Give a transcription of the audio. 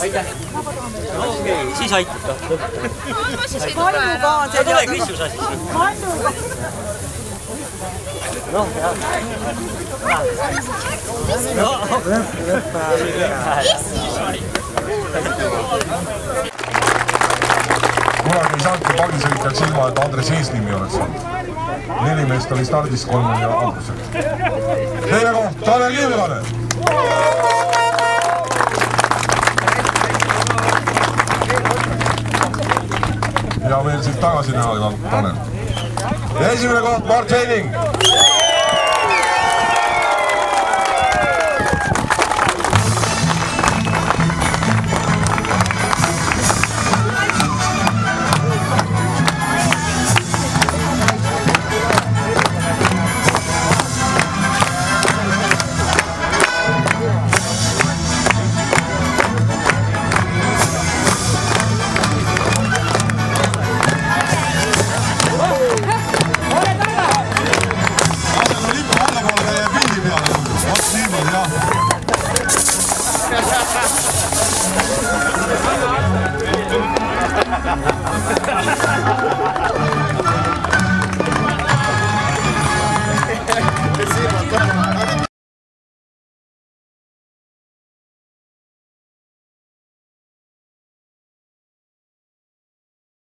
aitäh. no okei siis aitab kah. Kaljuga on see tule Kristus asi siin. noh, jah. kunagi ei saanudki pallisõitjaks ilma, et Andres eesnimi oleks olnud. neli meest oli stardis, kolm oli alguses. teine koht, Tanel Kivilaine. Hea meel sind tagasi näha, Tanel. esimene koht, Mart Heining.